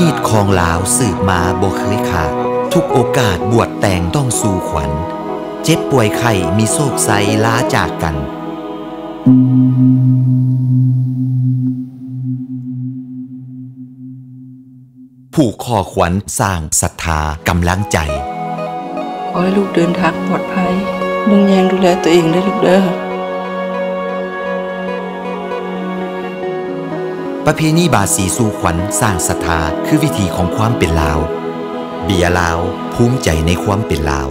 ฮีดของลาวสืบมาบ่เคยขาดทุกโอกาสบวชแต่งต้องสู่ขวัญ เจ็บป่วยไข้มีโศกไซล้าจากกัน ผู้ขอขวัญสร้างศรัทธากำลังใจขอให้ลูกเดินทางปลอดภัยลุงแยงดูแลตัวเองได้ลูกเด้อ ประเพณีบาสีสู่ขวัญสร้างศรัทธาคือวิธีของความเป็นลาว เบียลาวภูมิใจในความเป็นลาว